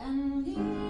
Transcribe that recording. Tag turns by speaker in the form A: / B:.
A: and.